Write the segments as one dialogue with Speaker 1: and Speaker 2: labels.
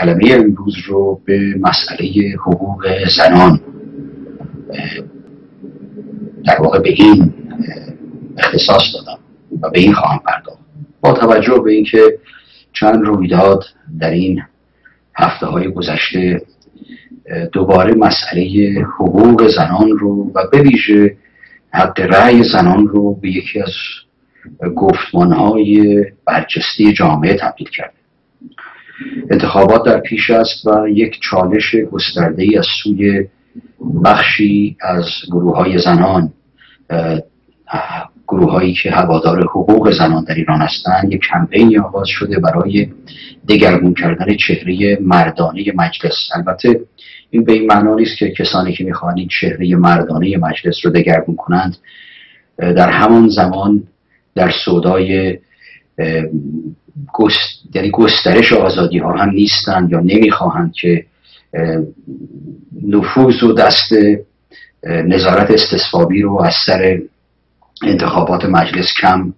Speaker 1: کلمه امروز رو به مسئله حقوق زنان در واقع به این اختصاص دادم و به این خواهم پرداخت. با توجه به اینکه چند رویداد در این هفته های گذشته دوباره مسئله حقوق زنان رو و به ویژه حق رأی زنان رو به یکی از گفتمان های برجسته جامعه تبدیل کرده. انتخابات در پیش است و یک چالش گسترده ای از سوی بخشی از گروه های زنان. گروه هایی که هوادار حقوق زنان در ایران هستند. یک کمپینی آغاز شده برای دگرگون کردن چهره مردانه مجلس. البته این به این معنا نیست که کسانی که می‌خواهند این چهره مردانه مجلس رو دگرگون کنند در همان زمان در سودای گست... یعنی گسترش آزادی ها هم نیستند یا نمی‌خواهند که نفوذ و دست نظارت استصوابی رو از سر انتخابات مجلس کم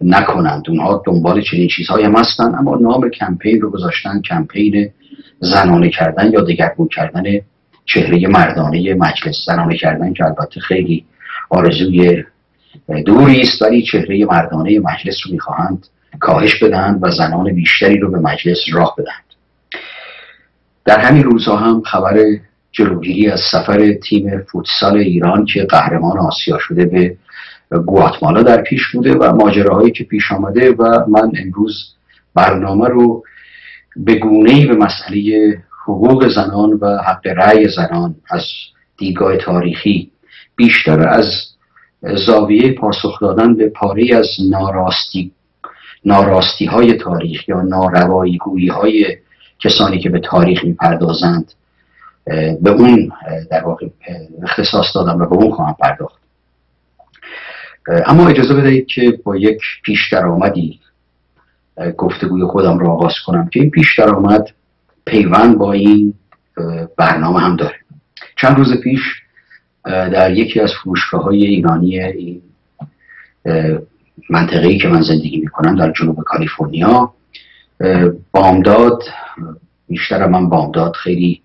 Speaker 1: نکنند. اونها دنبال چنین چیزهایی هم هستن اما نام کمپین رو گذاشتن کمپین زنانه کردن یا دگرگون کردن چهره مردانه مجلس. زنانه کردن که البته خیلی آرزوی دوری است ولی چهره مردانه مجلس رو می‌خواهند کاهش بدهند و زنان بیشتری رو به مجلس راه بدهند. در همین روزها هم خبر جلوگیری از سفر تیم فوتسال ایران که قهرمان آسیا شده به گواتمالا در پیش بوده و ماجراهایی که پیش آمده و من امروز برنامه رو به گونه به مسئله حقوق زنان و حق رأی زنان از دیدگاه تاریخی بیشتر از زاویه پاسخ دادن به پاره از ناراستی ناراستی های تاریخ یا ناروایی های کسانی که به تاریخ می‌پردازند به اون در واقع اختصاص دادم و به اون خواهم پرداخت. اما اجازه بدهید که با یک پیش درآمدی گفتگوی خودم را آغاز کنم که این پیش درآمد پیوند با این برنامه هم داره. چند روز پیش در یکی از فروشگاه های ایرانی این منطقه‌ای که من زندگی می‌کنم در جنوب کالیفرنیا. بامداد بیشتر من بامداد خیلی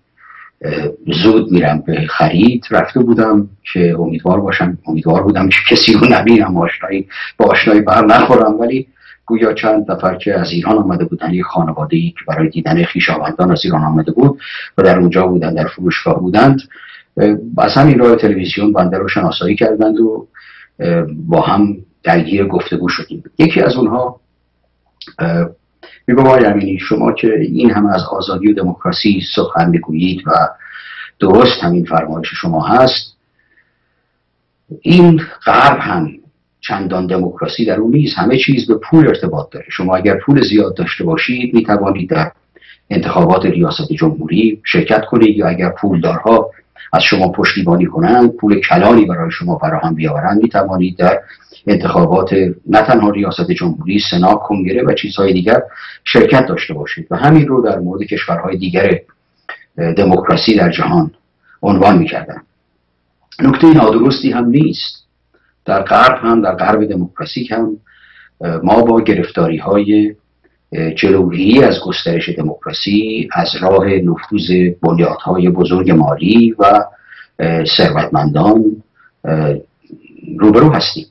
Speaker 1: زود میرم به خرید. رفته بودم که امیدوار باشم امیدوار بودم که کسی رو نبینم آشنایی با آشنایی بر نخورم. ولی گویا چند نفر که از ایران آمده بودن یک خانواده ای که برای دیدن خویشاوندان از ایران آمده بود و در اونجا بودن در فروشگاه بودند از همین راه تلویزیون بنده رو شناسایی کردند و با هم درگیر گفتگو شدیم. یکی از اونها میگم آقای امینی شما که این همه از آزادی و دموکراسی سخن می‌گویید و درست همین فرمایش شما هست این غرب هم چندان دموکراسی در اون نیست همه چیز به پول ارتباط داره. شما اگر پول زیاد داشته باشید می توانید در انتخابات ریاست جمهوری شرکت کنید یا اگر پولدارها از شما پشتیبانی کنند پول کلانی برای شما فراهم بیاورند می توانید در انتخابات نه تنها ریاست جمهوری سنا کنگره و چیزهای دیگر شرکت داشته باشید و همین رو در مورد کشورهای دیگر دموکراسی در جهان عنوان می‌کردن نکته نادرستی هم نیست. در غرب هم در غرب دموکراسی هم ما با گرفتاری های جلوگیری از گسترش دموکراسی از راه نفوذ بنیادهای بزرگ مالی و ثروتمندان روبرو هستیم.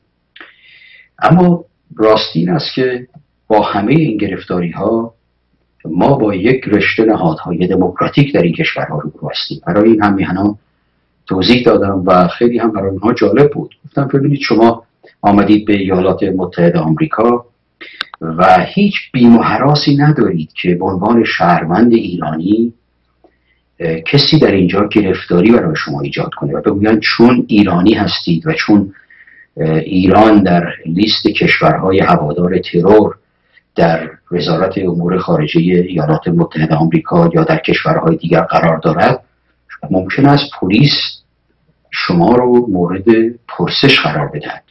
Speaker 1: اما راستی این است که با همه این گرفتاری ها ما با یک رشته نهادهای دموکراتیک در این کشورها رو هستیم. برای این هم میهنان توضیح دادم و خیلی هم برای اونها جالب بود. گفتم ببینید شما آمدید به ایالات متحده آمریکا و هیچ بیم و حراسی ندارید که به عنوان شهروند ایرانی کسی در اینجا گرفتاری برای شما ایجاد کنه. و بگویند چون ایرانی هستید و چون ایران در لیست کشورهای هوادار ترور در وزارت امور خارجه ایالات متحده آمریکا یا در کشورهای دیگر قرار دارد. ممکن است پلیس شما رو مورد پرسش قرار بدهد.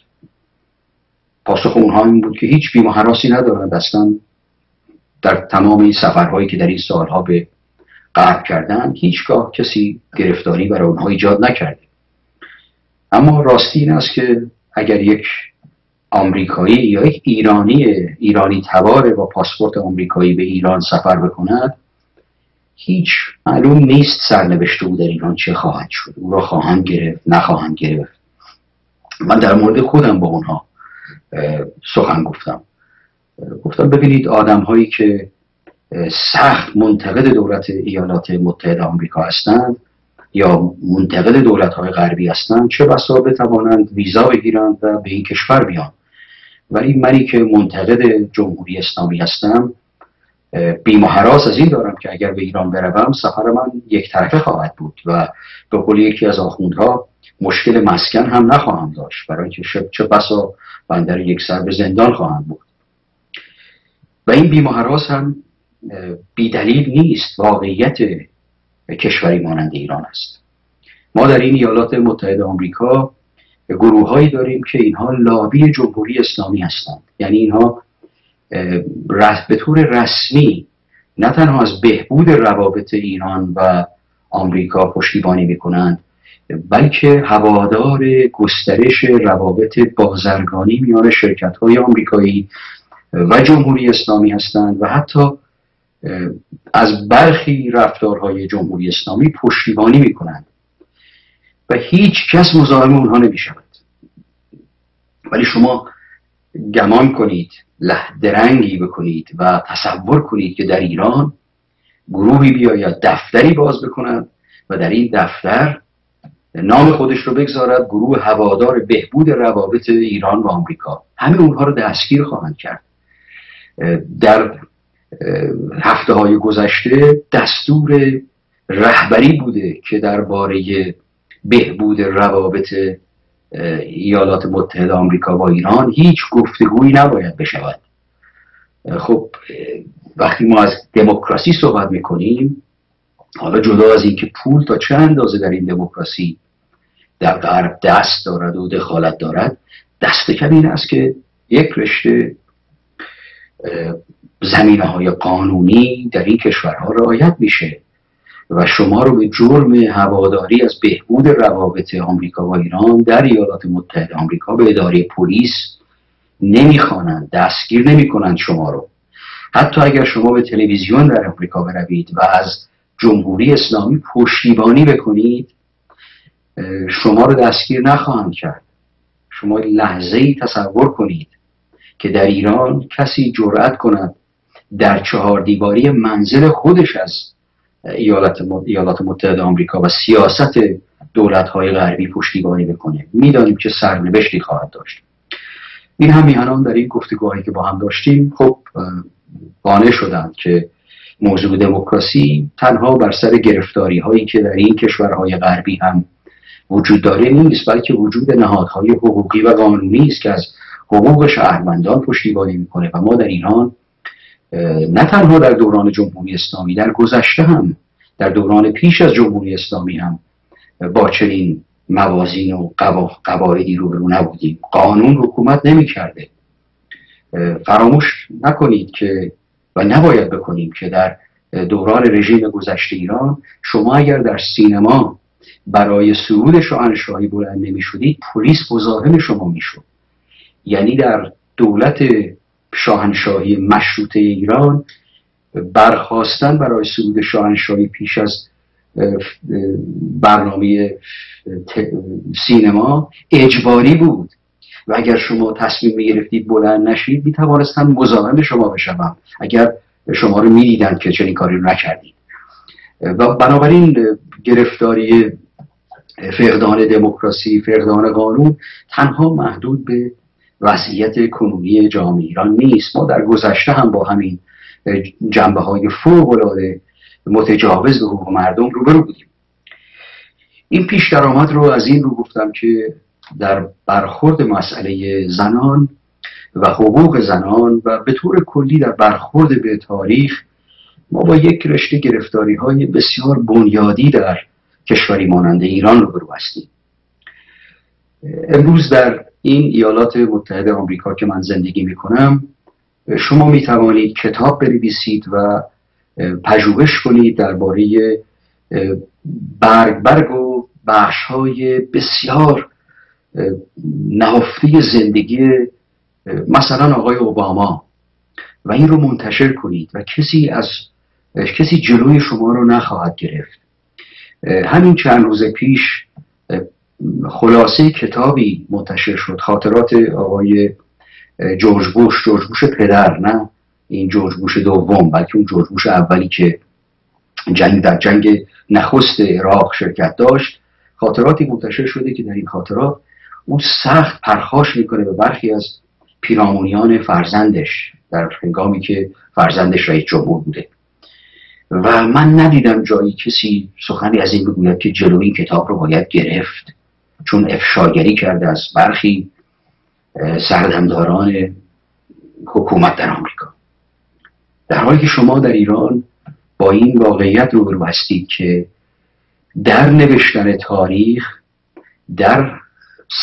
Speaker 1: پاسخ اونها این بود که هیچ بیم و حراسی ندارند اصلا در تمام این سفرهایی که در این سالها به غرب کردن هیچگاه کسی گرفتاری برای اونها ایجاد نکرده. اما راستی این است که اگر یک آمریکایی یا یک ایرانی ایرانی تبار با پاسپورت آمریکایی به ایران سفر بکند هیچ معلوم نیست سرنوشته او در ایران چه خواهد شد. او را خواهند گرفت نخواهند گرفت. من در مورد خودم با اونها سخن گفتم. گفتم ببینید آدم هایی که سخت منتقد دولت ایالات متحده آمریکا هستند یا منتقد دولت های غربی هستند چه بسا بتوانند ویزا بگیرند و به این کشور بیان. ولی منی که منتقد جمهوری اسلامی هستم بیم و حراس از این دارم که اگر به ایران بروم سفر من یک طرفه خواهد بود و به قول یکی از آخوندها مشکل مسکن هم نخواهم داشت برای اینکه چه بسا بندر یک سر به زندان خواهم بود. و این بیم و حراس هم بیدلیل نیست. واقعیت کشوری مانند ایران است. ما در این ایالات متحده آمریکا گروه داریم که اینها لابی جمهوری اسلامی هستند. یعنی اینها به طور رسمی نه تنها از بهبود روابط ایران و آمریکا پشتیبانی می‌کنند بلکه هوادار گسترش روابط بازرگانی میان شرکت های آمریکایی و جمهوری اسلامی هستند و حتی از برخی رفتارهای جمهوری اسلامی پشتیبانی می‌کنند و هیچ کس مزاحم اونها نمی شود ولی شما گمان کنید لهدرنگی بکنید و تصور کنید که در ایران گروهی بیاید دفتری باز بکنند و در این دفتر نام خودش رو بگذارد گروه هوادار بهبود روابط ایران و آمریکا. همه اونها رو دستگیر خواهند کرد. در هفته های گذشته دستور رهبری بوده که درباره بهبود روابط ایالات متحده آمریکا با ایران هیچ گفتگویی نباید بشود. خب وقتی ما از دموکراسی صحبت می‌کنیم حالا جدا از اینکه پول تا چه اندازه در این دموکراسی در غرب دست دارد و دخالت دارد دست کم این است که یک رشته زمینه های قانونی در این کشورها رعایت میشه و شما رو به جرم هواداری از بهبود روابط آمریکا و ایران در ایالات متحده آمریکا به اداره پلیس نمی‌خوانند دستگیر نمی‌کنند شما رو. حتی اگر شما به تلویزیون در آمریکا بروید و از جمهوری اسلامی پشتیبانی بکنید شما رو دستگیر نخواهند کرد. شما لحظه ای تصور کنید که در ایران کسی جرأت کند در چهار دیواری منزل خودش از ایالات, متحده آمریکا و سیاست دولت های غربی پشتیبانی بکنه. می‌دانیم که سرنوشتی خواهد داشت. این هم میهنان در این گفتگوهایی که با هم داشتیم خب بانه شدند که موضوع دموکراسی تنها بر سر گرفتاری هایی که در این کشورهای غربی هم وجود داره نیست بلکه وجود نهادهای حقوقی و قانونی است که از حقوق شهروندان پشتیبانی می‌کنه و ما در ایران نه تنها در دوران جمهوری اسلامی در گذشته هم در دوران پیش از جمهوری اسلامی هم با چنین موازین و قواعدی روبرو نبودیم. قانون حکومت نمی کرده فراموش نکنید که و نباید بکنیم که در دوران رژیم گذشته ایران شما اگر در سینما برای سرود شاهنشاهی بلند نمی شدید پلیس مزاحم شما می شد یعنی در دولت شاهنشاهی مشروطه ایران برخواستن برای سرود شاهنشاهی پیش از برنامه سینما اجباری بود. و اگر شما تصمیم می گرفتید بلند نشید می توانستن مزاحم شما بشوم. اگر شما رو می دیدن که چنین کاری رو نکردید. و بنابراین گرفتاری فقدان دموکراسی فقدان قانون تنها محدود به وضعیت کنونی جامعه ایران نیست. ما در گذشته هم با همین جنبه های فوق العاده متجاوز به حقوق مردم روبرو بودیم. این پیش درآمد رو از این رو گفتم که در برخورد مسئله زنان و حقوق زنان و به طور کلی در برخورد به تاریخ ما با یک رشته گرفتاری های بسیار بنیادی در کشوری مانند ایران روبرو هستیم. امروز در این ایالات متحده آمریکا که من زندگی می کنم شما می توانید کتاب بنویسید و پژوهش کنید درباره برگ برگ و بخش های بسیار نهفته زندگی مثلا آقای اوباما. و این رو منتشر کنید و کسی از کسی جلوی شما رو نخواهد گرفت. همین چند روز پیش خلاصه کتابی منتشر شد. خاطرات آقای جورج بوش. جورج بوش پدر نه این جورج بوش دوم بلکه اون جورج بوش اولی که جنگ در جنگ نخست عراق شرکت داشت. خاطراتی منتشر شده که در این خاطرات او سخت پرخاش می‌کنه به برخی از پیرامونیان فرزندش در هنگامی که فرزندش رئیس جمهور بوده. و من ندیدم جایی کسی سخنی از این بگوید که جلوی این کتاب رو باید گرفت. چون افشاگری کرده از برخی سردمداران حکومت در آمریکا. در حالی که شما در ایران با این واقعیت روبرو هستید که در نوشتن تاریخ در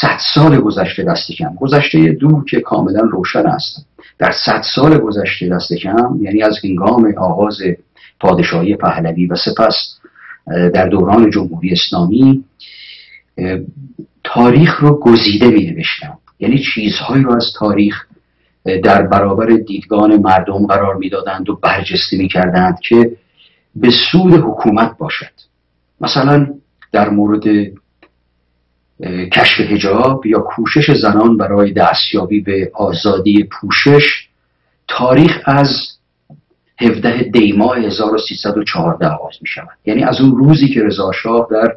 Speaker 1: صد سال گذشته دست کم گذشته دور که کاملا روشن است در صد سال گذشته دست کم یعنی از هنگام آغاز پادشاهی پهلوی و سپس در دوران جمهوری اسلامی تاریخ رو گزیده می نوشتن یعنی چیزهایی رو از تاریخ در برابر دیدگان مردم قرار می‌دادند و برجسته می کردند که به سود حکومت باشد. مثلا در مورد کشف هجاب یا کوشش زنان برای دستیابی به آزادی پوشش تاریخ از 17 دیماه 1314 آغاز می شود یعنی از اون روزی که رضا شاه در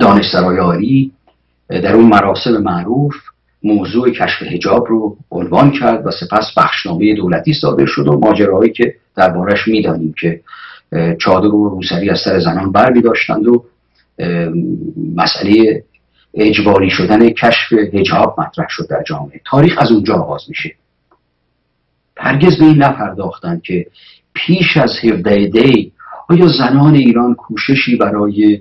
Speaker 1: دانشسرای عالی در اون مراسم معروف موضوع کشف هجاب رو عنوان کرد و سپس بخشنامه دولتی صادر شد و ماجراهایی که دربارش می‌دانیم که چادر و روسری از سر زنان بر داشتند و مسئله اجباری شدن کشف هجاب مطرح شد در جامعه. تاریخ از اونجا آغاز میشه. هرگز به این نپرداختند که پیش از 17 دی آیا زنان ایران کوششی برای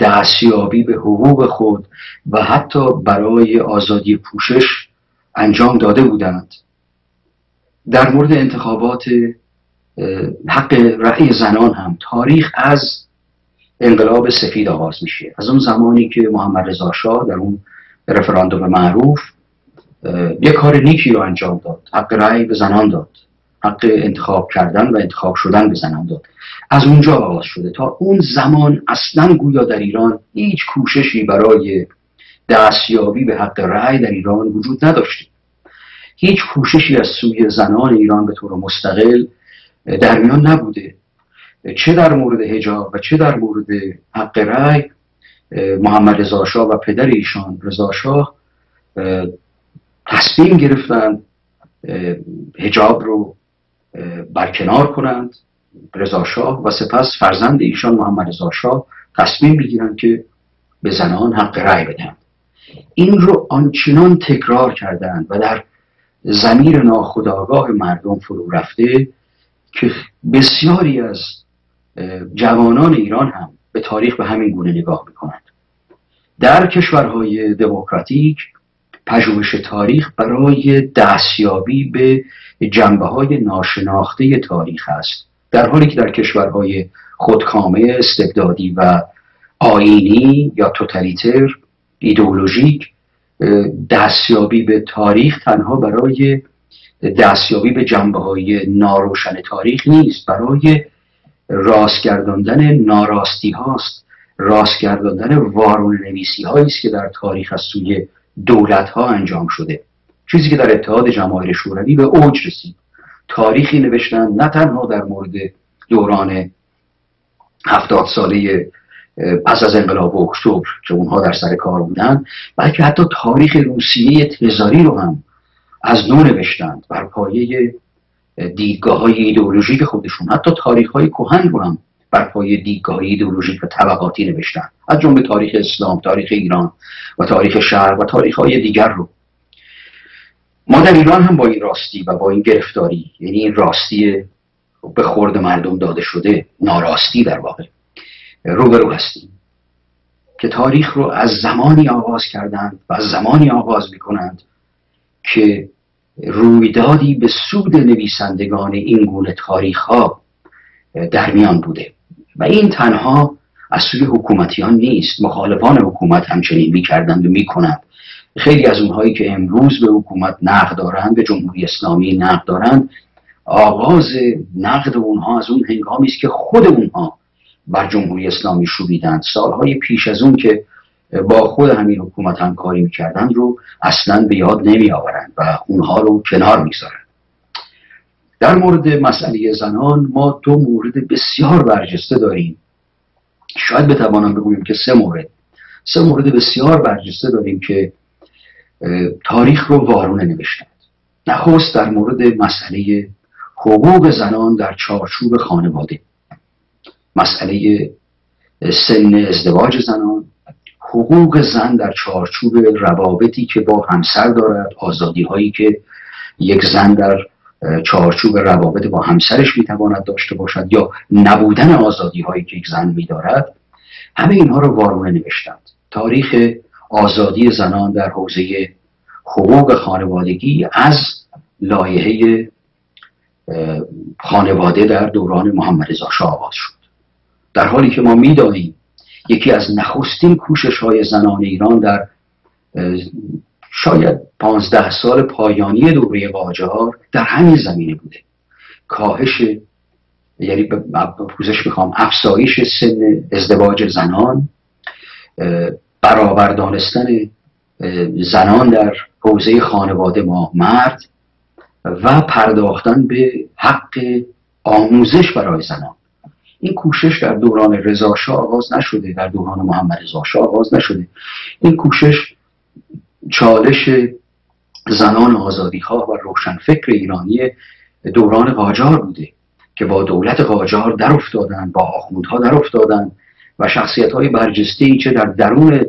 Speaker 1: دستیابی به حقوق خود و حتی برای آزادی پوشش انجام داده بودند. در مورد انتخابات حق رأی زنان هم تاریخ از انقلاب سفید آغاز میشه. از اون زمانی که محمد رضا شاه در اون رفراندوم معروف یک کار نیکی رو انجام داد. حق رأی به زنان داد. حق انتخاب کردن و انتخاب شدن به زنان داد. از اونجا آغاز شده تا اون زمان اصلا گویا در ایران هیچ کوششی برای دستیابی به حق رأی در ایران وجود نداشته. هیچ کوششی از سوی زنان ایران به طور مستقل در میان نبوده. چه در مورد هجاب و چه در مورد حق رأی محمد رضا شاه و پدر ایشان رضا شاه تصمیم گرفتن هجاب رو برکنار کنند. رضا شاه و سپس فرزند ایشان محمد رضا شاه تصمیم بگیرند که به زنان حق رأی بدهند. این رو آنچنان تکرار کردند و در زمیر ناخودآگاه مردم فرو رفته که بسیاری از جوانان ایران هم به تاریخ به همین گونه نگاه می‌کنند. در کشورهای دموکراتیک پژوهش تاریخ برای دستیابی به جنبه های ناشناخته تاریخ است در حالی که در کشورهای خودکامه استبدادی و آینی یا توتالیتر ایدئولوژیک دستیابی به تاریخ تنها برای دستیابی به جنبه های ناروشن تاریخ نیست برای راستگرداندن ناراستی هاست راستگرداندن وارون نویسی هایی است که در تاریخ از سوی دولت ها انجام شده. چیزی که در اتحاد جماهیر شوروی به اوج رسید. تاریخی نوشتن نه تنها در مورد دوران هفتاد ساله پس از انقلاب اکتبر که اونها در سر کار بودن بلکه حتی تاریخ روسیه تزاری رو هم از نو نوشتند بر پایه دیدگاه های ایدئولوژیک خودشون. حتی تاریخ های کهن رو هم بر پایه دیدگاه ایدئولوژیک و طبقاتی نوشتن. از جمله تاریخ اسلام تاریخ ایران و تاریخ شهر و تاریخ های دیگر رو. ما در ایران هم با این راستی و با این گرفتاری یعنی این راستی به خورد مردم داده شده ناراستی در واقع روبرو هستیم. که تاریخ رو از زمانی آغاز کردند و از زمانی آغاز می‌کنند که رویدادی به سود نویسندگان این گونه تاریخ ها در میان بوده. و این تنها از سوی حکومتیان نیست مخالفان حکومت همچنین می‌کردند و می‌کنند. خیلی از اونهایی که امروز به حکومت نقد دارند به جمهوری اسلامی نقد دارند آغاز نقد اونها از اون هنگامی است که خود اونها بر جمهوری اسلامی شوریدند. سالهای پیش از اون که با خود همین حکومت همکاری می‌کردن رو اصلا به یاد نمی آورند و اونها رو کنار می‌گذارند. در مورد مسئله زنان ما دو مورد بسیار برجسته داریم. شاید بتوانم بگویم که سه مورد. سه مورد بسیار برجسته داریم که تاریخ رو وارونه نوشتند. نخست در مورد مسئله حقوق زنان در چارچوب خانواده. مسئله سن ازدواج زنان. حقوق زن در چارچوب روابطی که با همسر دارد. آزادی هایی که یک زن در چارچوب روابط با همسرش می‌تواند داشته باشد یا نبودن آزادی هایی که یک زن میدارد. همه اینها رو وارونه نوشتند. تاریخ آزادی زنان در حوزه حقوق خانوادگی از لایحه خانواده در دوران محمد رضا شاه آغاز شد. در حالی که ما می‌دانیم یکی از نخستین کوشش های زنان ایران در شاید پانزده سال پایانی دوره قاجار در همین زمینه بوده. کاهش یعنی پوزش می‌خوام افزایش سن ازدواج زنان برابر دانستن زنان در حوزه خانواده ما مرد و پرداختن به حق آموزش برای زنان. این کوشش در دوران رضا آغاز نشده در دوران محمد رضا آغاز نشده. این کوشش چالش زنان آزادیخواه و روشنفکر ایرانی دوران قاجار بوده که با دولت قاجار در افتادن با آخوندها در افتادن و شخصیت های برجسته چه در درون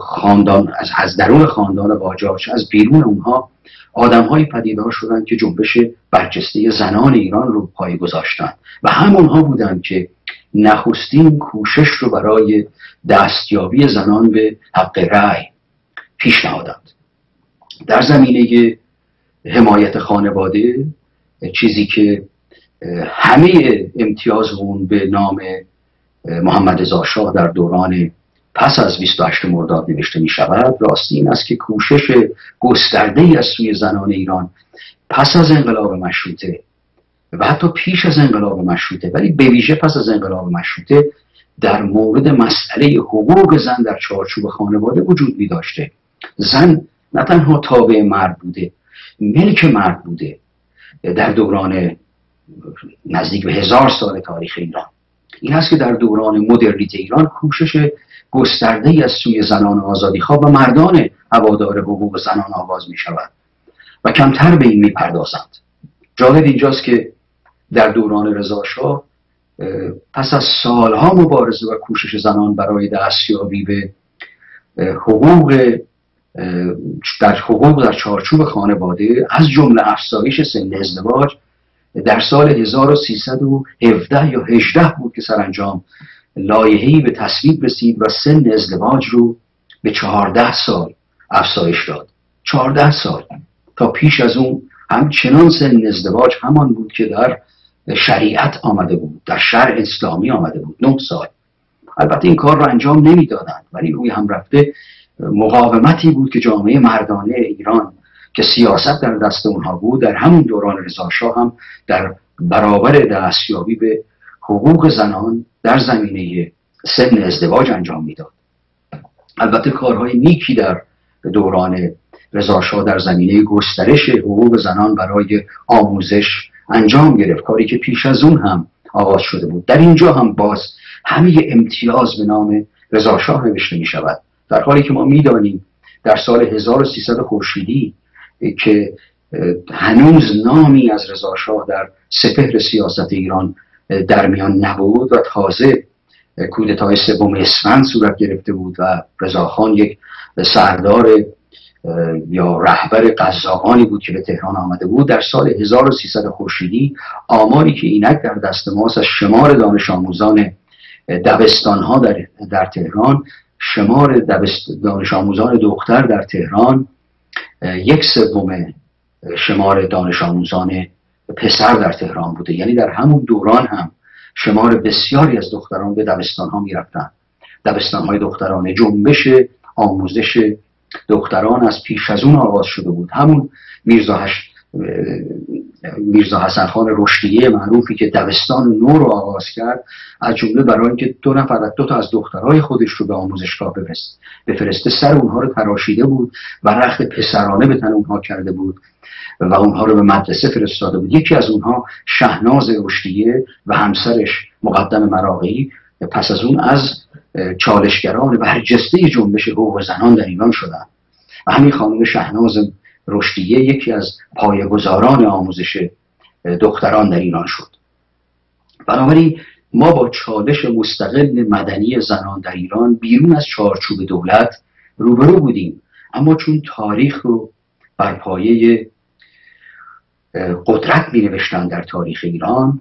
Speaker 1: خاندان از, از درون خاندان چه از بیرون اونها آدمهایی پدیدار شدند که جنبش برجسته زنان ایران رو پای گذاشتن. و همونها بودند که نخستین کوشش رو برای دستیابی زنان به حق رأی پیش نهادند در زمینه حمایت خانواده چیزی که همه امتیاز اون به نام محمد رضا در دوران پس از 28 مرداد نوشته می شود راستی این است که کوشش گسترده ای از سوی زنان ایران پس از انقلاب مشروطه و حتی پیش از انقلاب مشروطه ولی به ویژه پس از انقلاب مشروطه در مورد مسئله حقوق زن در چارچوب خانواده وجود می داشته زن نه تنها تابع مرد بوده ملک مرد بوده در دوران نزدیک به هزار سال تاریخ ایران. این است که در دوران مدرنیت ایران کوشش گسترده از سوی زنان آزادیخواه و مردان هوادار حقوق زنان آغاز می شود و کمتر به این می پردازند جالب اینجاست که در دوران رضاشاه پس از سالها مبارزه و کوشش زنان برای دستیابی به حقوق در حقوق در چارچوب خانواده از جمله افزایش سن ازدواج در سال 1317 یا 18 بود که سرانجام لایحه‌ای به تصویب رسید و سن ازدواج رو به 14 سال افزایش داد. 14 سال. تا پیش از اون همچنان سن ازدواج همان بود که در شریعت آمده بود در شرع اسلامی آمده بود. 9 سال. البته این کار رو انجام نمی‌دادند ولی روی هم رفته مقاومتی بود که جامعه مردانه ایران که سیاست در دست اونها بود در همون دوران رضا هم در برابر دستیابی به حقوق زنان در زمینه سن ازدواج انجام می‌داد. البته کارهای نیکی در دوران رضا در زمینه گسترش حقوق زنان برای آموزش انجام گرفت. کاری که پیش از اون هم آغاز شده بود. در اینجا هم باز همه امتیاز به نام رضا شاه نوشته می شود در حالی که ما می‌دانیم در سال 1300 خورشیدی که هنوز نامی از رضا شاه در سپهر سیاست ایران در میان نبود و تازه کودتای سوم اسفند صورت گرفته بود و رضاخان یک سردار یا رهبر قزاقانی بود که به تهران آمده بود. در سال 1300 خورشیدی آماری که اینک در دست ماست از شمار دانش آموزان دبستان ها در, در تهران شمار دانش آموزان دختر در تهران یک سوم شمار دانش آموزان پسر در تهران بوده. یعنی در همون دوران هم شمار بسیاری از دختران به دبستان ها می‌رفتن. دبستان های دخترانه جنبش آموزش دختران از پیش از اون آغاز شده بود. همون میرزا میرزا حسن خان رشدیه معروفی که دبستان نو رو آغاز کرد از جمله برای اینکه دو نفر دو تا از دخترای خودش رو به آموزشگاه بفرست بفرسته سر اونها رو تراشیده بود و رخت پسرانه به تن اونها کرده بود. و اونها رو به مدرسه فرستاده بود. یکی از اونها شهناز رشدیه و همسرش مقدم مراقی. پس از اون از چالشگران برجسته جنبش حقوق زنان در ایران شدن. و همین خانم شهناز رشدیه یکی از پایه‌گذاران آموزش دختران در ایران شد. بنابراین ما با چالش مستقل مدنی زنان در ایران بیرون از چارچوب دولت روبرو بودیم. اما چون تاریخ رو بر پایه قدرت می در تاریخ ایران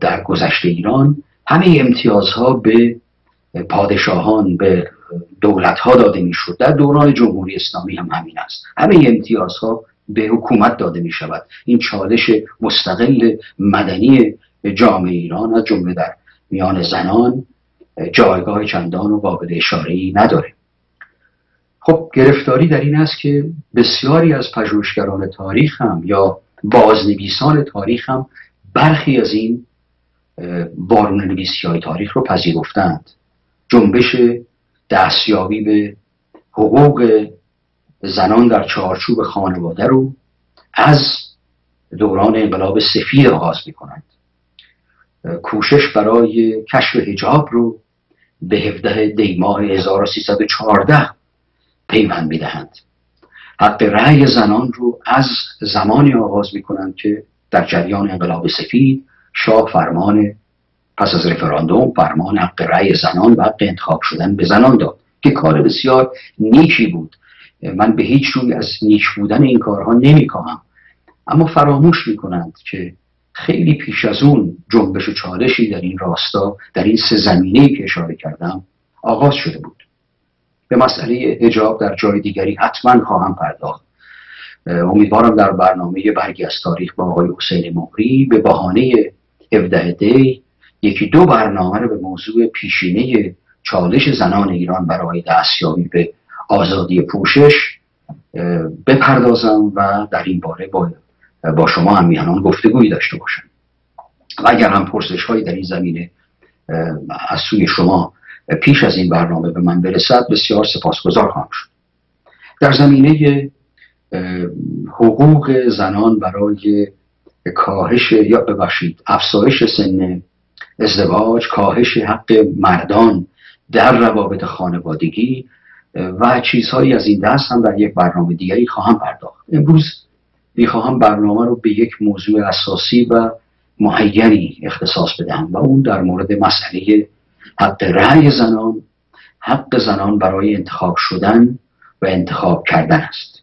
Speaker 1: در گذشته ایران. همه امتیازها به پادشاهان به دولت ها داده می شود در دوران جمهوری اسلامی هم همین است. همه امتیازها به حکومت داده می شود این چالش مستقل مدنی جامعه ایران از جمله در میان زنان جایگاه چندان و قابل اشاره ای نداره. خب گرفتاری در این است که بسیاری از پژوهشگران تاریخ هم یا بازنویسان تاریخ هم برخی از این بارون نویسی های تاریخ رو پذیرفتند. جنبش دستیابی به حقوق زنان در چارچوب خانواده رو از دوران انقلاب سفید آغاز می کنند کوشش برای کشف هجاب رو به 17 دیماه 1314 پیوند می‌دهند. حق رأی زنان رو از زمانی آغاز می کنند که در جریان انقلاب سفید شاه فرمان پس از رفراندوم فرمان حق رأی زنان و حق انتخاب شدن به زنان داد که کار بسیار نیکی بود. من به هیچ روی از نیک بودن این کارها نمیکاهم اما فراموش می‌کنند که خیلی پیش از اون جنبش و چالشی در این راستا در این سه زمینه که اشاره کردم آغاز شده بود. به مسئله هجاب در جای دیگری حتما خواهم پرداخت. امیدوارم در برنامه برگی از تاریخ با آقای حسین مهری به بهانه 17 دی یکی دو برنامه رو به موضوع پیشینه چالش زنان ایران برای دستیابی به آزادی پوشش بپردازم و در این باره با, با شما هم میهنان گفتگویی داشته باشم. و اگر هم پرسش هایی در این زمینه از سوی شما پیش از این برنامه به من برسد بسیار سپاسگزار خواهم شد. در زمینه حقوق زنان برای کاهش یا ببخشید افزایش سن ازدواج کاهش حق مردان در روابط خانوادگی و چیزهایی از این دست هم در یک برنامه دیگری خواهم پرداخت. امروز می‌خواهم برنامه رو به یک موضوع اساسی و معینی اختصاص بدم و اون در مورد مسئله حق رأی زنان حق زنان برای انتخاب شدن و انتخاب کردن است.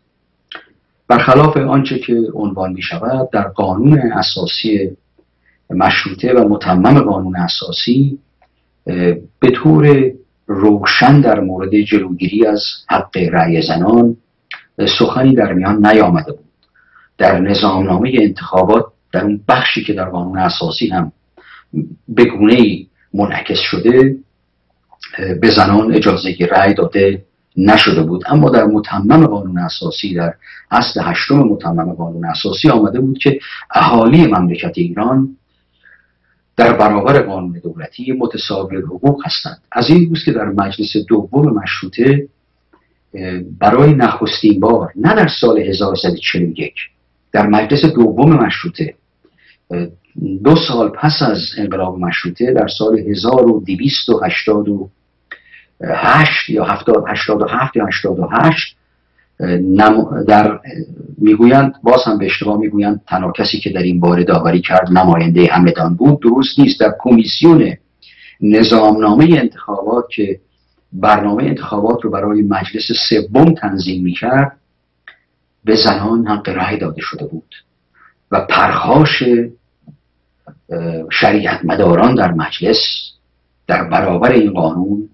Speaker 1: برخلاف آنچه که عنوان می شود در قانون اساسی مشروطه و متمم قانون اساسی به طور روشن در مورد جلوگیری از حق رأی زنان سخنی در میان نیامده بود. در نظامنامه انتخابات در اون بخشی که در قانون اساسی هم به گونه منعکس شده به زنان اجازه رأی داده نشده بود. اما در متمم قانون اساسی در اصل هشتم متمم قانون اساسی آمده بود که اهالی مملکت ایران در برابر قانون دولتی متساوی حقوق هستند. از این روز که در مجلس دوم مشروطه برای نخستین بار نه در سال 1341 در مجلس دوم مشروطه دو سال پس از انقلاب مشروطه در سال 1288 یا 87 یا 88 در می‌گویند باز هم به اشتباه می‌گویند تنها کسی که در این باره داوری کرد نماینده همدان بود. درست نیست. در کمیسیون نظامنامه انتخابات که برنامه انتخابات رو برای مجلس سوم تنظیم می‌کرد به زنان حق رأی داده شده بود و پرخاش شریعت مداران در مجلس در برابر این قانون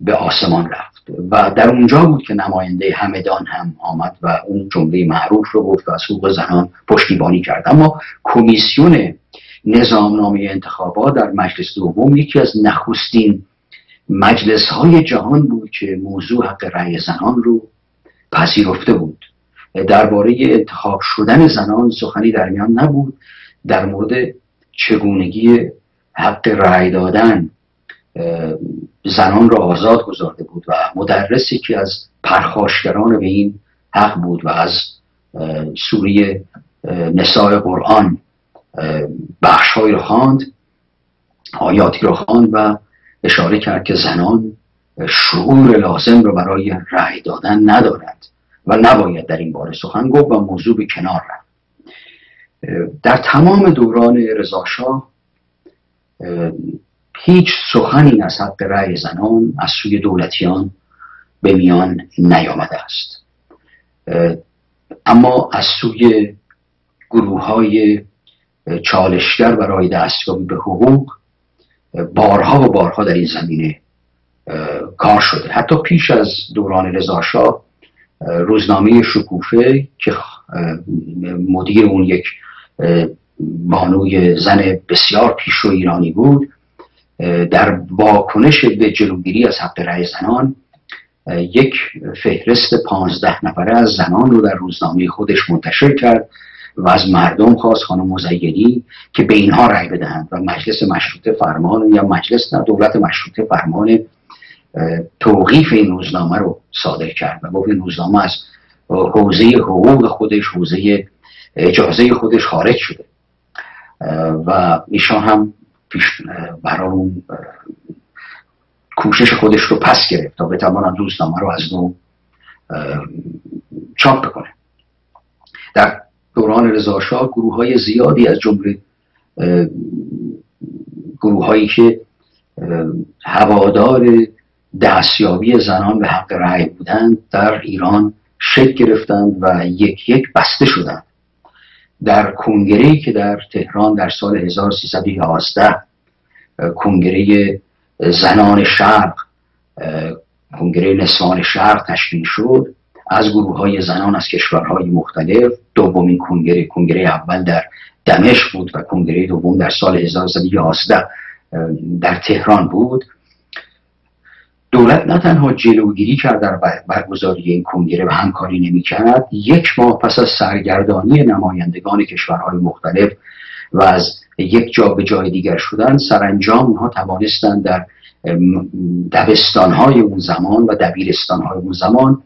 Speaker 1: به آسمان رفت و در اونجا بود که نماینده همدان هم آمد و اون جمله معروف رو گفت و از حقوق زنان پشتیبانی کرد. اما کمیسیون نظامنامه انتخابات در مجلس دوم یکی از نخستین مجلس های جهان بود که موضوع حق رأی زنان رو پذیرفته بود. درباره انتخاب شدن زنان سخنی در میان نبود. در مورد چگونگی حق رأی دادن زنان را آزاد گذارده بود و مدرسی که از پرخاشگران به این حق بود و از سوری نسای قرآن بخشهایی رو خواند آیاتی رو خواند و اشاره کرد که زنان شعور لازم رو برای رأی دادن ندارد و نباید در این باره سخن گفت و موضوع به کنار رفت. در تمام دوران رضاشاه هیچ سخنی از حق رأی زنان از سوی دولتیان به میان نیامده است. اما از سوی گروه های چالشگر برای دستیابی به حقوق بارها و بارها در این زمینه کار شده. حتی پیش از دوران رضاشاه روزنامه شکوفه که مدیر اون یک بانوی زن بسیار پیشرو ایرانی بود در واکنش به جلوگیری از حق رأی زنان یک فهرست پانزده نفره از زنان رو در روزنامه خودش منتشر کرد و از مردم خواست خانم مزینی که به اینها رأی بدهند و مجلس مشروطه فرمان یا مجلس دولت مشروطه فرمان توقیف این روزنامه رو صادر کرد و گفت این روزنامه از حوزه حقوق خودش حوزه اجازه خودش خارج شده. و ایشان هم پیش برای کوشش خودش رو پس گرفت تا بتوانند روزنامه رو از نو چاپ بکنه. در دوران رضاشاه گروه های زیادی از جمله گروه هایی که هوادار دستیابی زنان به حق رأی بودند در ایران شکل گرفتند و یک یک بسته شدند. در کنگره که در تهران در سال 1311 کنگره زنان شرق کنگره نسوان شرق تشکیل شد. از گروه های زنان از کشورهای مختلف دومین کنگره کنگره اول در دمشق بود و کنگره دوم در سال 1311 در تهران بود. دولت نه تنها جلوگیری کرد در برگزاری این کنگره و همکاری نمی‌کرد یک ماه پس از سرگردانی نمایندگان کشورهای مختلف و از یک جا به جای دیگر شدن سرانجام اونها توانستند در دبستانهای اون زمان و دبیرستانهای اون زمان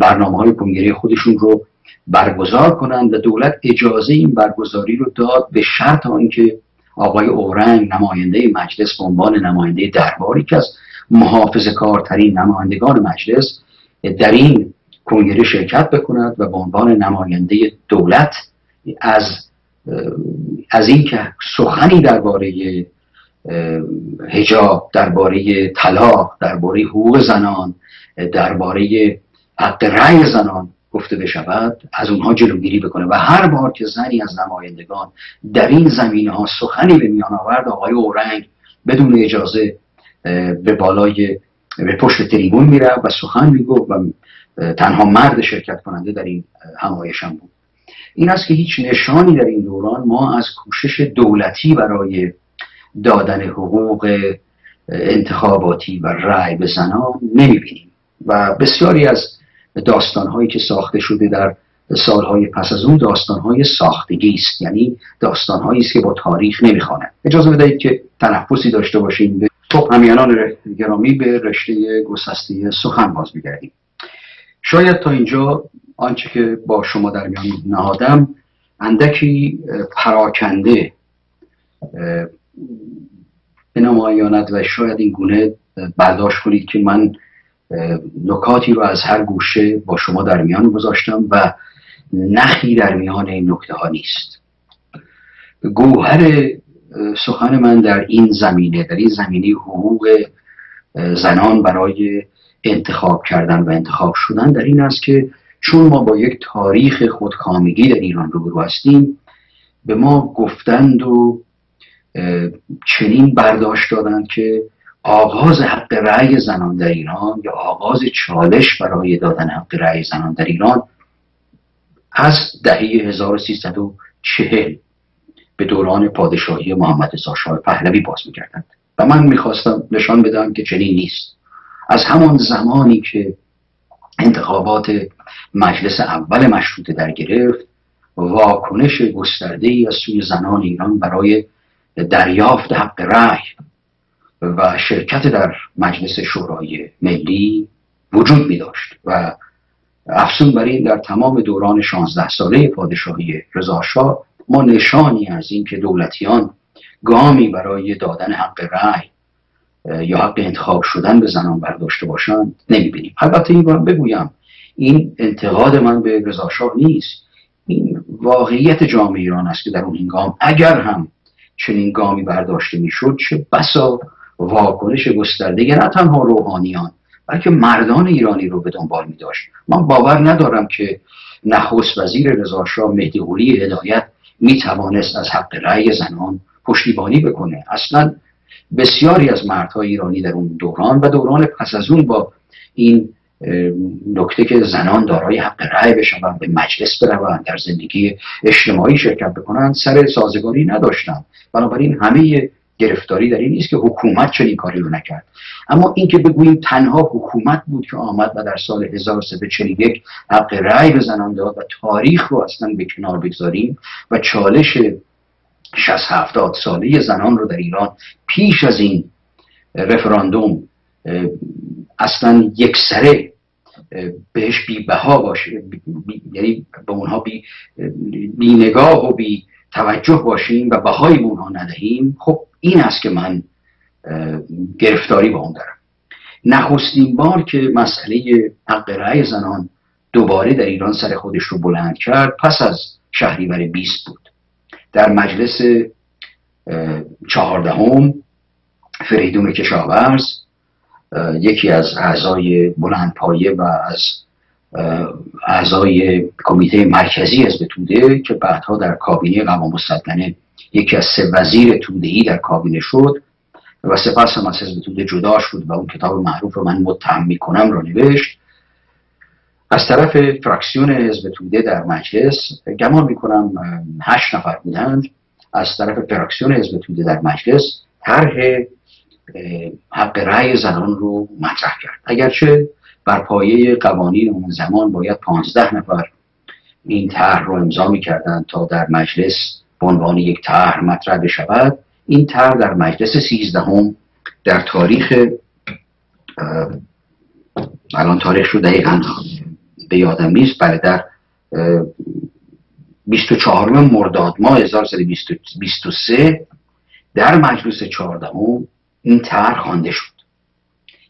Speaker 1: برنامه های کنگره خودشون رو برگزار کنند و دولت اجازه این برگزاری رو داد به شرط آنکه آقای اورنگ نماینده مجلس به عنوان نماینده درباری که از محافظ کارترین نمایندگان مجلس در این کنگره شرکت بکند و به عنوان نماینده دولت از از اینکه سخنی درباره هجاب درباره طلاق درباره حقوق زنان درباره حق رأی زنان گفته بشود از اونها جلوگیری بکنه و هر بار که زنی از نمایندگان در این زمینه ها سخنی به میان آورد آقای اورنگ بدون اجازه به بالای به پشت تریبون میره و سخن میگو و تنها مرد شرکت کننده در این همایش هم بود. این است که هیچ نشانی در این دوران ما از کوشش دولتی برای دادن حقوق انتخاباتی و رأی به زنان نمی‌بینیم و بسیاری از داستانهایی که ساخته شده در سالهای پس از اون داستانهای ساختگی است. یعنی داستانهایی است که با تاریخ نمی‌خوانند. اجازه بدهید که تنفسی داشته باشیم. خب همیانان گرامی به رشته گسسته سخن باز بگردیم شاید تا اینجا آنچه که با شما در میان نهادم اندکی پراکنده به نمایاند و شاید این گونه برداشت کنید که من نکاتی رو از هر گوشه با شما در میان گذاشتم و نخی در میان این نکته ها نیست. گوهر سخن من در این زمینه در این زمینه حقوق زنان برای انتخاب کردن و انتخاب شدن در این است که چون ما با یک تاریخ خودکامگی در ایران روبرو هستیم به ما گفتند و چنین برداشت دادند که آغاز حق رأی زنان در ایران یا آغاز چالش برای دادن حق رأی زنان در ایران از دهه 1340 به دوران پادشاهی محمد رضا شاه پهلوی باز می‌کردند. و من می‌خواستم نشان بدم که چنین نیست. از همان زمانی که انتخابات مجلس اول مشروطه در گرفت واکنش گسترده ای از سوی زنان ایران برای دریافت حق رأی و شرکت در مجلس شورای ملی وجود می داشت و افسون بر این در تمام دوران 16 ساله پادشاهی رضاشاه ما نشانی از این که دولتیان گامی برای دادن حق رأی یا حق انتخاب شدن به زنان برداشته باشند نمی‌بینیم. البته این بگویم. این انتقاد من به رضاشاه نیست. این واقعیت جامعه ایران است که در اون هنگام اگر هم چنین گامی برداشته می‌شد چه بسا واکنش گسترده نه تنها روحانیان بلکه مردان ایرانی رو به دنبال می داشت من باور ندارم که نخست وزیر رضاشاه مهدی قلی هدایت می توانست از حق رأی زنان پشتیبانی بکنه. اصلا بسیاری از مردهای ایرانی در اون دوران و دوران پس از اون با این نکته که زنان دارای حق رأی بشوند به مجلس بروند در زندگی اجتماعی شرکت بکنند سر سازگاری نداشتند. بنابراین همه گرفتاری در این نیست که حکومت چنین کاری رو نکرد. اما اینکه بگوییم تنها حکومت بود که آمد و در سال 1341 حق رأی به زنان داد و تاریخ رو اصلا به کنار بگذاریم و چالش 60 70 ساله زنان رو در ایران پیش از این رفراندوم اصلا یک سره بهش بی بها باشه یعنی به اونها بی, بی نگاه و بی توجه باشیم و بهای به اونها ندهیم خب این است که من گرفتاری با اون دارم. نخستین بار که مسئله حق رأی زنان دوباره در ایران سر خودش رو بلند کرد پس از شهریور 20 بود. در مجلس چهاردهم فریدون کشاورز یکی از اعضای بلند پایه و از اعضای کمیته مرکزی از توده که بعدها در کابینه قوام السلطنه یکی از سه وزیر تودهی در کابینه شد و سپس هم از حزب توده جدا شد و اون کتاب معروف رو من متهم می‌کنم رو نوشت. از طرف فراکسیون حزب توده در مجلس گمان می‌کنم هشت نفر بودند. از طرف فراکسیون حزب توده در مجلس طرح حق رأی زنان رو مطرح کرد. اگرچه بر پایه قوانین اون زمان باید پانزده نفر این طرح رو امضا می‌کردند تا در مجلس به عنوان یک طرح مطرح بشود. این طرح در مجلس سیزدهم در تاریخ الان تاریخ رو دقیقا به یادم نیست بله در 24 مرداد ماه 1323 در مجلس 14 این طرح خوانده شد.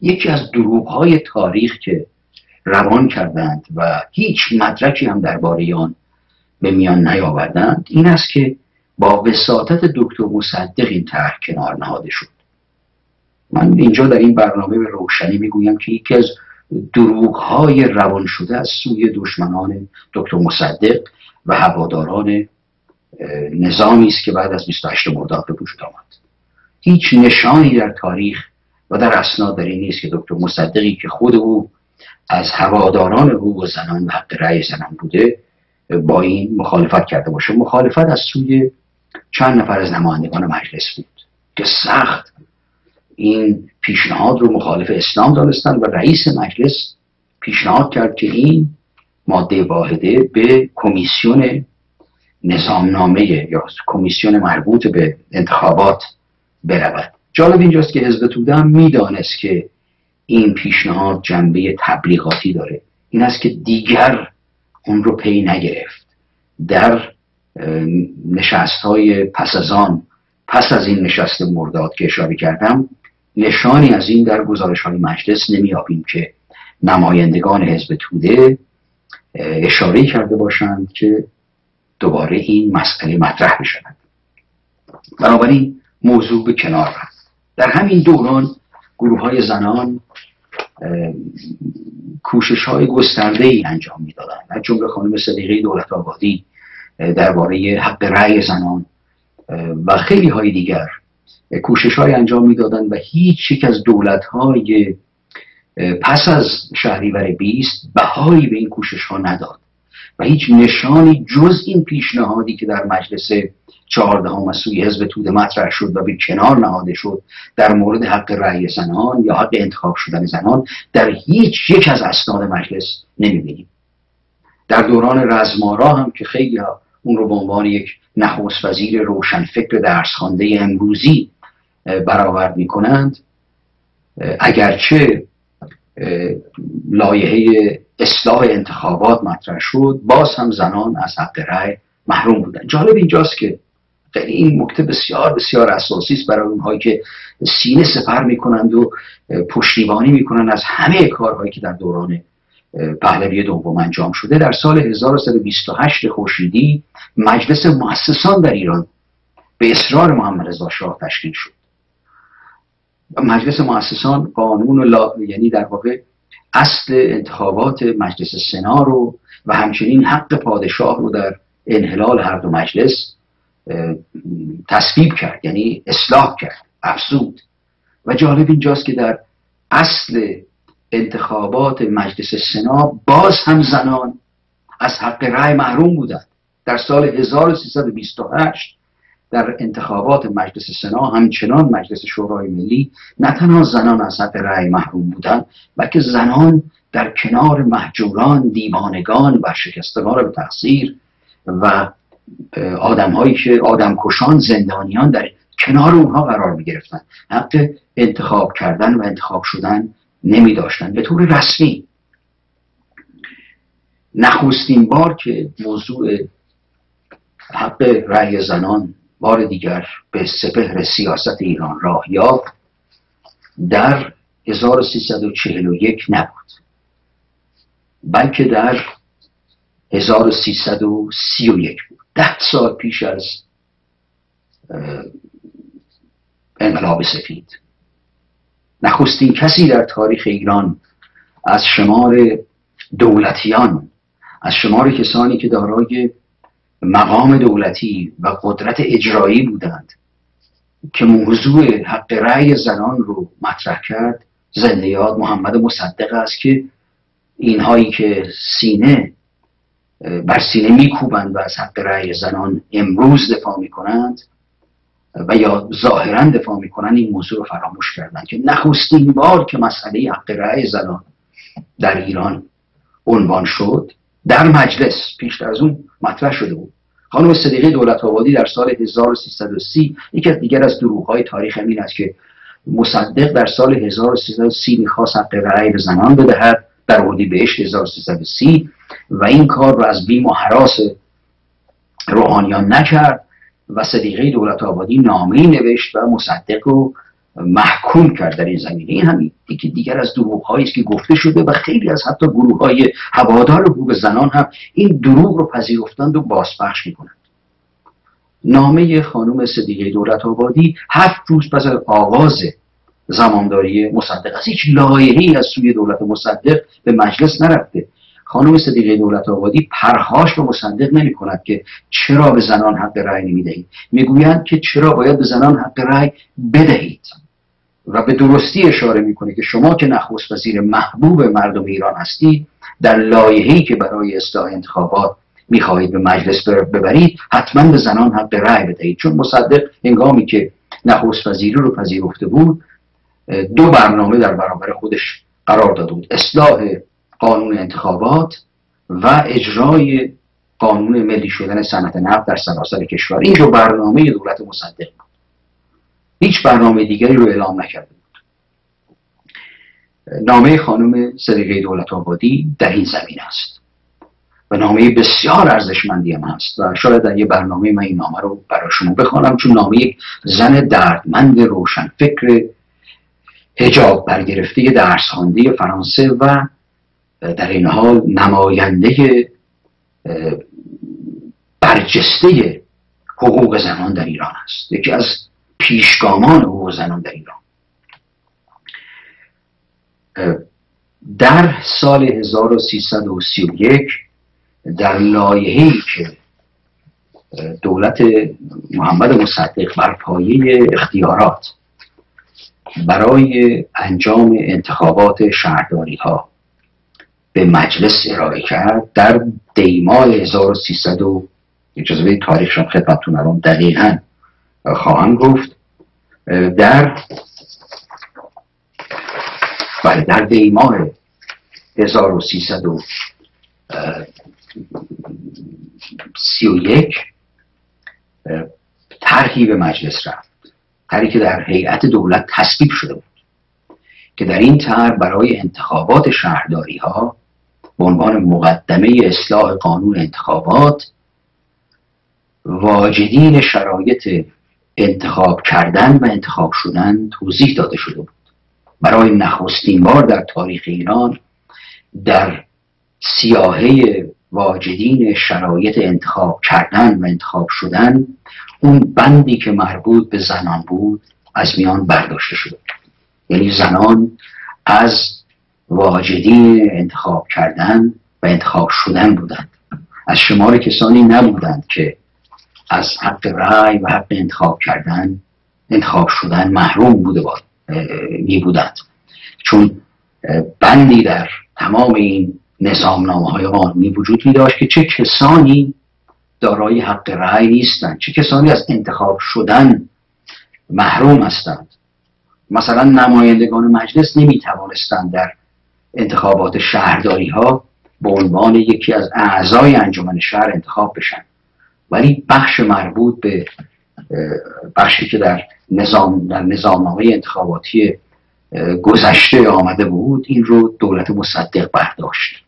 Speaker 1: یکی از دروغ های تاریخ که روان کردند و هیچ مدرکی هم درباره آن به میان نیاوردند این است که با وساطت دکتر مصدق این طرح کنار نهاده شد. من اینجا در این برنامه به روشنی می‌گویم که یکی از دروغ های روان شده از سوی دشمنان دکتر مصدق و هواداران نظامی است که بعد از 28 مرداد به وجود آمد. هیچ نشانی در تاریخ و در اسناد در این نیست که دکتر مصدقی که خود او از هواداران حقوق زنان و حق رأی زنان بوده با این مخالفت کرده باشه. مخالفت از سوی چند نفر از نمایندگان مجلس بود که سخت این پیشنهاد رو مخالف اسلام دانستند و رئیس مجلس پیشنهاد کرد که این ماده واحده به کمیسیون نظامنامه یا کمیسیون مربوط به انتخابات برود. جالب اینجاست که حزب توده هم می‌دانست که این پیشنهاد جنبه تبلیغاتی داره. این است که دیگر اون رو پی نگرفت. در نشست های پس از آن پس از این نشست مرداد که اشاره کردم نشانی از این در گزارش های مجلس نمیابیم که نمایندگان حزب توده اشاره کرده باشند که دوباره این مسئله مطرح بشود. بنابراین موضوع به کنار رفت. در همین دوران گروه های زنان کوشش های گسترده ای انجام می‌دادند. از جمله خانم صدیقه دولت آبادی درباره حق رأی زنان و خیلی های دیگر کوشش های انجام می‌دادند و هیچ یک از دولت های پس از شهریور 20 بهایی به این کوشش ها نداد. و هیچ نشانی جز این پیشنهادی که در مجلس چهاردهم از سوی حزب توده مطرح شد و به کنار نهاده شد در مورد حق رأی زنان یا حق انتخاب شدن زنان در هیچ یک از اسناد مجلس نمی‌بینیم. در دوران رزمارا هم که خیلی اون رو به عنوان یک نخست وزیر روشنفکر درس خوانده امروزی برآورد می کنند اگرچه لایحه اصلاح انتخابات مطرح شد باز هم زنان از حق رأی محروم بودن. جالب اینجاست که خیلی این نکته بسیار بسیار اساسی است برای اونهایی که سینه سپر می‌کنند و پشتیبانی می‌کنند از همه کارهایی که در دوران پهلوی دوم انجام شده. در سال 1328 خورشیدی مجلس مؤسسان در ایران به اصرار محمد رضا شاه تشکیل شد. مجلس مؤسسان قانون لا... یعنی در واقع اصل انتخابات مجلس سنا رو و همچنین حق پادشاه رو در انحلال هر دو مجلس تصویب کرد یعنی اصلاح کرد افزود. و جالب اینجاست که در اصل انتخابات مجلس سنا باز هم زنان از حق رأی محروم بودند. در سال 1328 در انتخابات مجلس سنا همچنان مجلس شورای ملی نه تنها زنان از حق رأی محروم بودند بلکه زنان در کنار محجوران دیوانگان و شکستگان به تقصیر و آدم هایی که آدم کشان زندانیان در کنار اونها قرار می گرفتن حق انتخاب کردن و انتخاب شدن نمی داشتن به طور رسمی. نخستین بار که موضوع حق رأی زنان بار دیگر به سپهر سیاست ایران راه یافت در 1341 نبود. بلکه در 1331 بود. ده سال پیش از انقلاب سفید. نخستین کسی در تاریخ ایران از شمار دولتیان از شمار کسانی که دارای مقام دولتی و قدرت اجرایی بودند که موضوع حق رأی زنان رو مطرح کرد زنده یاد محمد مصدق است که اینهایی که سینه بر سینه میکوبند و از حق رأی زنان امروز دفاع می‌کنند و یا ظاهرا دفاع می‌کنند این موضوع رو فراموش کردند که نخستین بار که مسئله حق رأی زنان در ایران عنوان شد در مجلس پیش از اون مطرح شده بود. خانم صدیقه دولت آبادی در سال 1330 یکی از دیگر از های تاریخ این است که مصدق در سال 1330 می‌خواست حق رأی به زنان بدهد در بهشت 1330 و این کار رو از بیم و حراس روحانیان نکرد و صدیقه دولت آبادی نامه نوشت و مصدق رو محکوم کرد در این زمینه. این هم یکی دیگر از دروغ است که گفته شده و خیلی از حتی گروه های هوادار حقوق زنان هم این دروغ رو پذیرفتند و بازپخش می‌کنند. نامه خانم صدیقه دولت آبادی هفت روز پس از آغاز زمانداری مصدق از هیچ لایحه‌ای از سوی دولت مصدق به مجلس نرفته. خانم صدیقه دولت آبادی پرهاش به مصدق نمی کند که چرا به زنان حق رأی نمی دهید. می‌گویند که چرا باید به زنان حق رأی بدهید. و به درستی اشاره می‌کنه که شما که نخست وزیر محبوب مردم ایران هستید در لایحه‌ای که برای اصلاح انتخابات می‌خواهید به مجلس ببرید حتما به زنان حق رأی بدهید. چون مصدق هنگامی که نخست وزیری رو پذیرفته بود دو برنامه در برابر خودش قرار داده بود. اصلاح قانون انتخابات و اجرای قانون ملی شدن صنعت نفت در سراسر کشور. این دو برنامه دولت مصدق بود. هیچ برنامه دیگری رو اعلام نکرده بود. نامه خانم صدیقه دولت آبادی در این زمین است. و نامه بسیار ارزشمندی هم هست. و شاید در یه برنامه من این نامه رو برای شما بخوانم چون نامه یک زن دردمند روشن فکر هجاب برگرفته درس فرانسه و در این حال نماینده برجسته حقوق زنان در ایران است. یکی از پیشگامان حقوق زنان در ایران. در سال 1331 در لایحه‌ای که دولت محمد مصدق بر پایه اختیارات برای انجام انتخابات شهرداری ها به مجلس ارائه کرد در دیماه 1300 و اجازه تاریخ خدمتتون الان دقیقا خواهم گفت. در بله در دیماه 1300 سی و یک طرحی به مجلس رفت. طرحی که در هیئت دولت تصویب شده بود. که در این طرح برای انتخابات شهرداری ها به عنوان مقدمه اصلاح قانون انتخابات واجدین شرایط انتخاب کردن و انتخاب شدن توضیح داده شده بود. برای نخستین بار در تاریخ ایران در سیاهه واجدین شرایط انتخاب کردن و انتخاب شدن اون بندی که مربوط به زنان بود از میان برداشته شده. یعنی زنان از واجدین انتخاب کردن و انتخاب شدن بودند. از شمار کسانی نبودند که از حق رأی و حق انتخاب کردن انتخاب شدن محروم بوده می بودند. چون بندی در تمام این نظامنامه های قانونی وجود می داشت که چه کسانی دارای حق رأی نیستند چه کسانی از انتخاب شدن محروم هستند. مثلا نمایندگان مجلس نمی توانستند در انتخابات شهرداری ها به عنوان یکی از اعضای انجمن شهر انتخاب بشن. ولی بخش مربوط به بخشی که در نظام در نظامنامه انتخاباتی گذشته آمده بود این رو دولت مصدق برداشت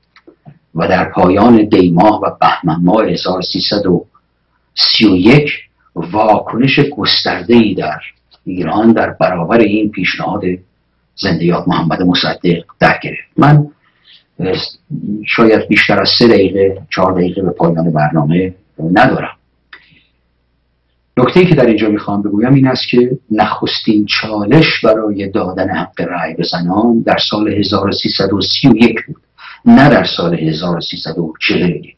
Speaker 1: و در پایان دیماه و بهمن ماه 1331 واکنش گسترده ای در ایران در برابر این پیشنهاد زنده محمد مصدق در گرفت. من شاید بیشتر از سه دقیقه چهار دقیقه به پایان برنامه ندارم. نکته که در اینجا می‌خوام بگویم این است که نخستین چالش برای دادن حق رأی به زنان در سال 1331 بود نه در سال 1341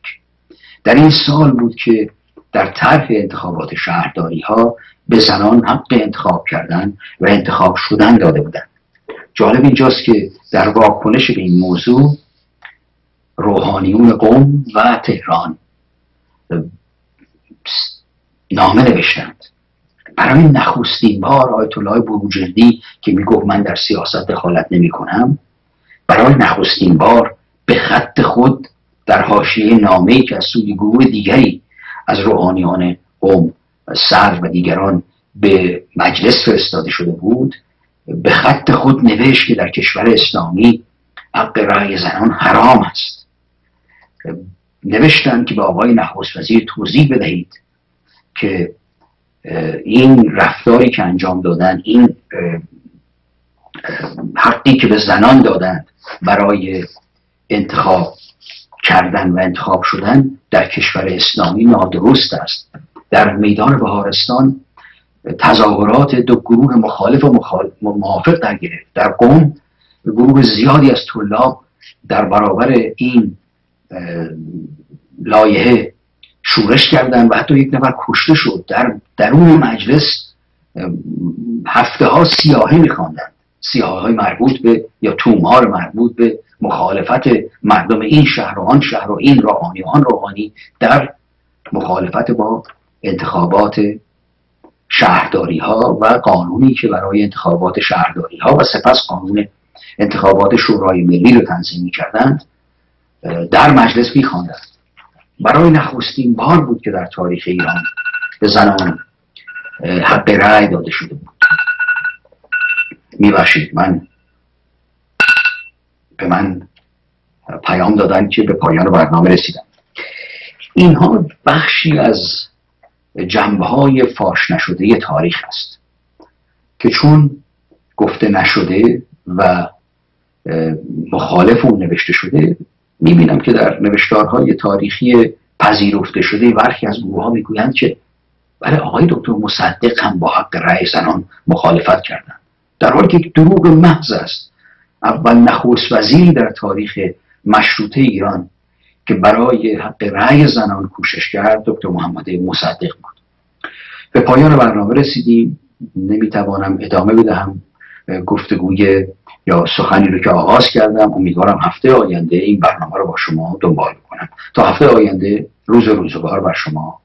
Speaker 1: در این سال بود که در طرح انتخابات شهرداری ها به زنان حق انتخاب کردن و انتخاب شدن داده بودند. جالب اینجاست که در واکنش به این موضوع روحانیون قوم و تهران نامه نوشتند. برای نخستین بار آیت الله بروجردی که می‌گفت من در سیاست دخالت نمی کنم برای نخستین بار به خط خود در حاشیه نامه که از سوی گروه دیگری از روحانیان قوم سر و دیگران به مجلس فرستاده شده بود به خط خود نوشت که در کشور اسلامی حق رأی زنان حرام است. نوشتند که به آقای نخست وزیر توضیح بدهید که این رفتاری که انجام دادن این حقی که به زنان دادند برای انتخاب کردن و انتخاب شدن در کشور اسلامی نادرست است. در میدان بهارستان تظاهرات دو گروه مخالف و موافق در گرفت. در قوم گروه زیادی از طلاب در برابر این لایحه شورش کردن و حتی یک نفر کشته شد. در درون مجلس هفته ها سیاهه میخواندند. سیاه های مربوط به یا تومار مربوط به مخالفت مردم این شهر و آن شهر و این روحانی آن روحانی در مخالفت با انتخابات شهرداری ها و قانونی که برای انتخابات شهرداری ها و سپس قانون انتخابات شورای ملی رو تنظیم می کردند در مجلس می برای نخستین بار بود که در تاریخ ایران به زنان حق رأی داده شده بود. میبخشید من به من پیام دادن که به پایان برنامه رسیدم. اینها بخشی از جنبه های فاش نشده تاریخ است که چون گفته نشده و مخالف اون نوشته شده می‌بینم که در نوشتارهای تاریخی پذیرفته شده برخی از گروه ها می‌گویند که بله، آقای دکتر مصدق هم با حق رأی زنان مخالفت کردند. در حالی که دروغ محض است. اول نخست وزیری در تاریخ مشروطه ایران که برای حق رأی زنان کوشش کرد دکتر محمد مصدق بود. به پایان برنامه رسیدیم. نمی‌توانم ادامه بدهم. گفتگوی یا سخنی رو که آغاز کردم. امیدوارم هفته آینده این برنامه رو با شما دنبال کنم. تا هفته آینده روز روزگار بر شما